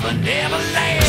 never, never land.